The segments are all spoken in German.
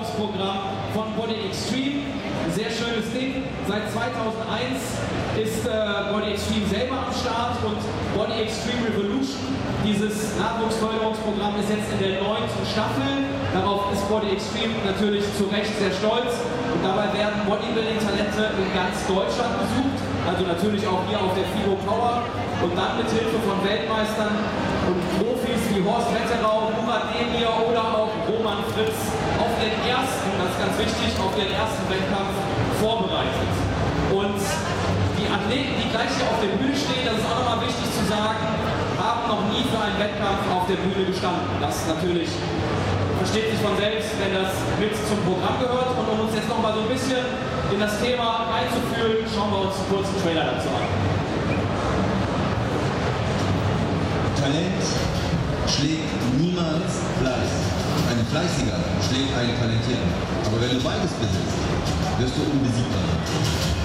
Programm von Body Extreme. Sehr schönes Ding. Seit 2001 ist äh, Body Extreme selber am Start und Body Extreme Revolution, dieses Nachwuchsförderungsprogramm, ist jetzt in der neunten Staffel. Darauf ist Body Extreme natürlich zu Recht sehr stolz. Und dabei werden Bodybuilding-Talente in ganz Deutschland besucht. Also natürlich auch hier auf der FIBO Power. Und dann mit Hilfe von Weltmeistern und Profis wie Horst Wetterau, Murat Demir oder auch Roman Fritz den ersten, das ist ganz wichtig, auf den ersten Wettkampf vorbereitet. Und die Athleten, die gleich hier auf der Bühne stehen, das ist auch nochmal wichtig zu sagen, haben noch nie für einen Wettkampf auf der Bühne gestanden. Das natürlich versteht sich von selbst, wenn das mit zum Programm gehört. Und um uns jetzt nochmal so ein bisschen in das Thema einzufühlen, schauen wir uns einen kurzen Trailer dazu an. Talent schlägt niemals Fleiß. Fleißiger schlägt einen Talentierten. Aber wenn du beides besitzt, wirst du unbesiegbar.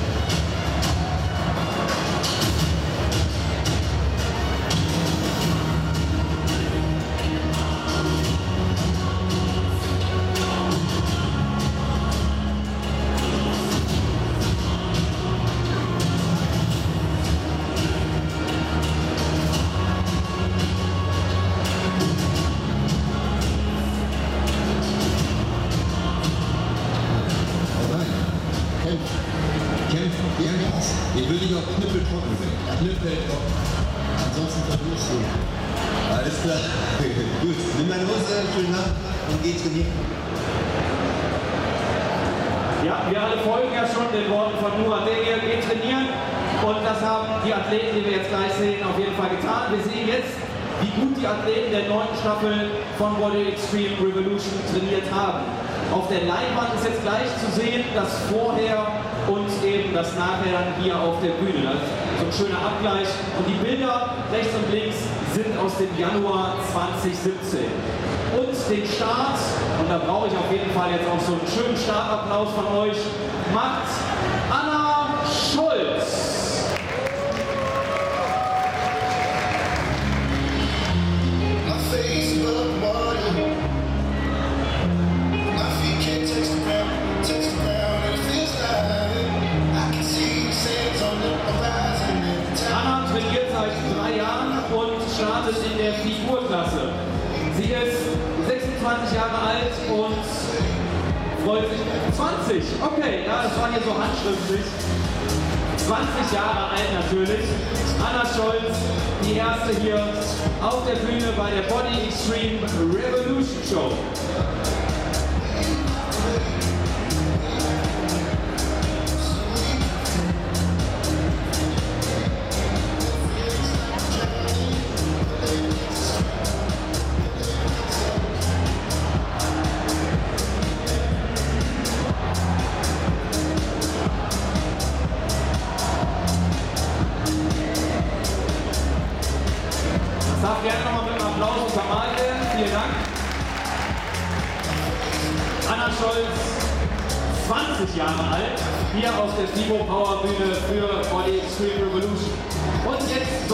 Auch knüppeltrocken sehen. Knüppeltrocken. Ansonsten verlierst du. Alles klar. Gut. Nimm deine Hose, schönen Nacht und geh trainieren. Ja, wir alle folgen ja schon den Worten von Murat Demir, gehen trainieren. Und das haben die Athleten, die wir jetzt gleich sehen, auf jeden Fall getan. Wir sehen jetzt, wie gut die Athleten der neunten Staffel von Body Extreme Revolution trainiert haben. Auf der Leinwand ist jetzt gleich zu sehen, das Vorher und eben das Nachher hier auf der Bühne. Das ist so ein schöner Abgleich. Und die Bilder rechts und links sind aus dem Januar 2017. Und den Start, und da brauche ich auf jeden Fall jetzt auch so einen schönen Startapplaus von euch, macht Anna 26 Jahre alt und freut sich. 20, okay, ja, das war hier so handschriftlich. 20 Jahre alt natürlich. Anna Scholz, die erste hier auf der Bühne bei der Body Extreme Revolution Show.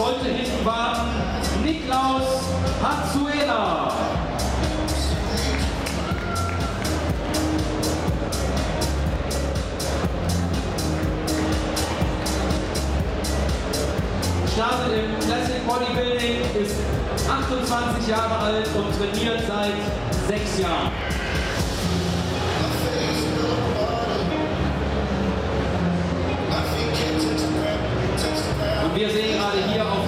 Sollte hinten warten Niklaus Hatzuela. startet im Classic Bodybuilding, ist 28 Jahre alt und trainiert seit sechs Jahren. Und wir sehen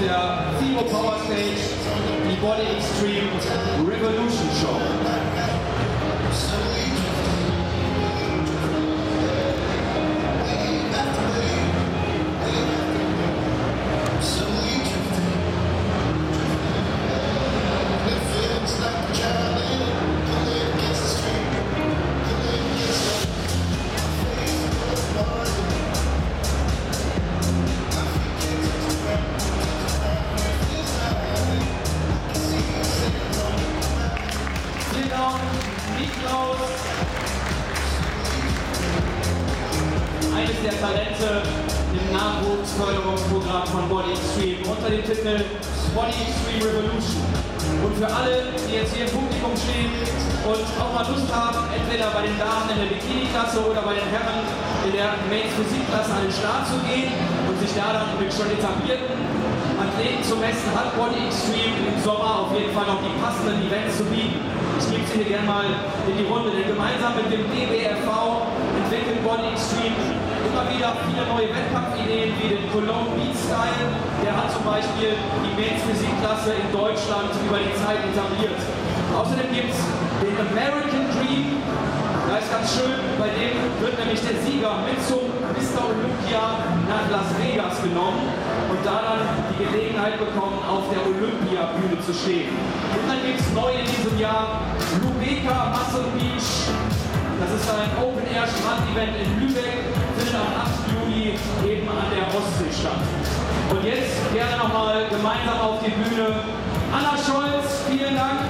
der FIBO Power Stage die Body Extreme Revolution Show. Eines der Talente im Nachwuchsförderungsprogramm von Body Extreme unter dem Titel Body Extreme Revolution. Und für alle, die jetzt hier im Publikum stehen und auch mal Lust haben, entweder bei den Damen in der Bikini-Klasse oder bei den Herren in der Mains Physik-Klasse an den Start zu gehen und sich da dann mit schon etablierten Athleten zu messen, hat Body Extreme im Sommer auf jeden Fall noch die passenden Events zu bieten. Ich gebe sie hier gerne mal in die Runde, denn gemeinsam mit dem DBRV entwickelt Body Extreme immer wieder viele neue Wettkampfideen wie den Cologne Beat Style. Der hat zum Beispiel die Mains Physik-Klasse in Deutschland über die Zeit etabliert. Außerdem gibt es den American Dream. Da ist ganz schön, bei dem wird nämlich der Sieger mit zum Mr. Olympia nach Las Vegas genommen und da dann die Gelegenheit bekommen, auf der Olympiabühne zu stehen. Und dann gibt es neu in diesem Jahr Lubeka Muscle Beach. Das ist ein Open-Air-Strand-Event in Lübeck, findet am 8. Juli eben an der Ostsee statt. Und jetzt gerne nochmal gemeinsam auf die Bühne Anna Scholz, vielen Dank.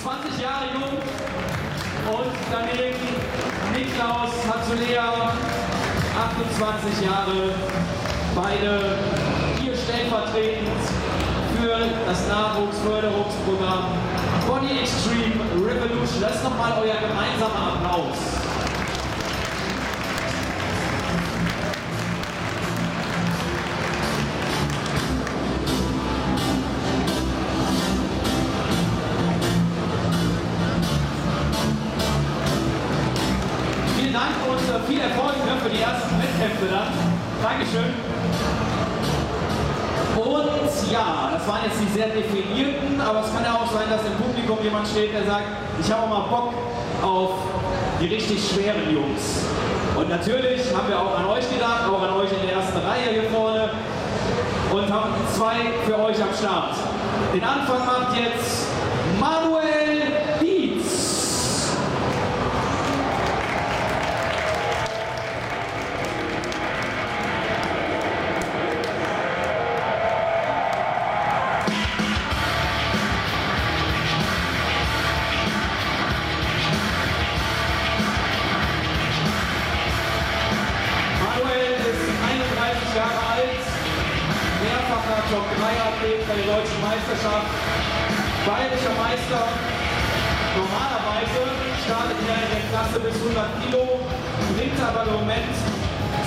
20 Jahre jung. Und daneben Niklaus Hatzulea, 28 Jahre. Beide hier stellvertretend für das Nachwuchsförderungsprogramm Body Extreme Revolution. Das ist nochmal euer gemeinsamer Applaus. viel Erfolg ne, für die ersten Wettkämpfe dann. Dankeschön. Und ja, das waren jetzt die sehr definierten, aber es kann ja auch sein, dass im Publikum jemand steht, der sagt, ich habe mal Bock auf die richtig schweren Jungs. Und natürlich haben wir auch an euch gedacht, auch an euch in der ersten Reihe hier vorne und haben zwei für euch am Start. Den Anfang macht jetzt Manuel Meisterschaft, bayerischer Meister. Normalerweise startet er in der Klasse bis 100 Kilo, bringt aber im Moment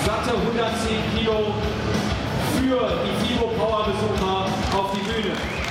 satte 110 Kilo für die FIBO Power Besucher auf die Bühne.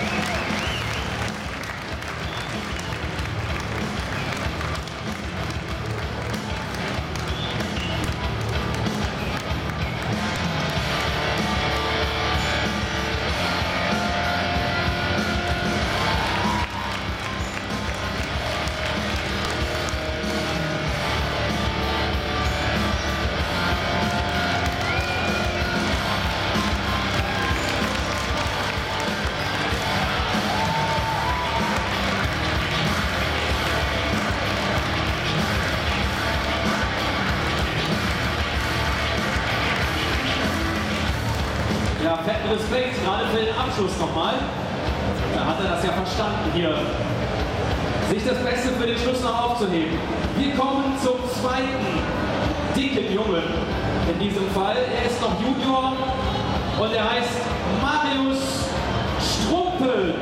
Fetten Respekt, gerade für den Abschluss nochmal. Da hat er das ja verstanden hier, sich das Beste für den Schluss noch aufzuheben. Wir kommen zum zweiten dicken Jungen in diesem Fall. Er ist noch Junior und er heißt Marius Strumpel.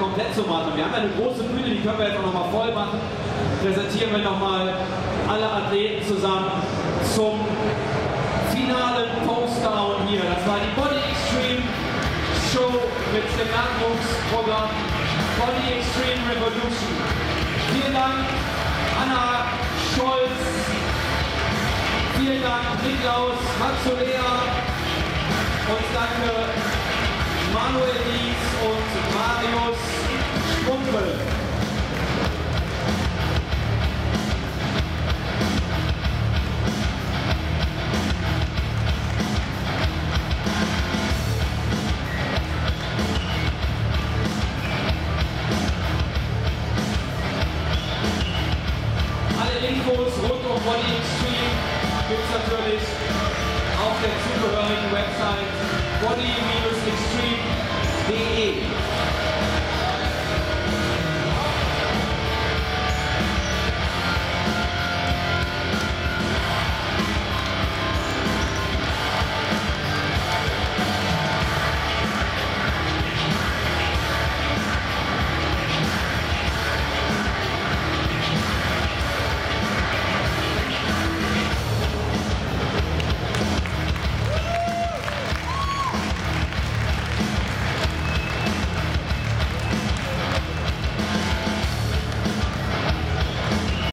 Komplett zu machen. Wir haben ja eine große Bühne, die können wir auch nochmal voll machen. Präsentieren wir nochmal alle Athleten zusammen zum finalen Postdown hier. Das war die Body Extreme Show mit dem Nachwuchsprogramm Body Extreme Revolution. Vielen Dank, Anna Scholz. Vielen Dank, Niklaus, Maxolea. Und danke Manuel Dies und Marius auf der zugehörigen Website body-extreme.de.